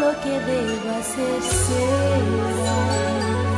lo que deba ser será.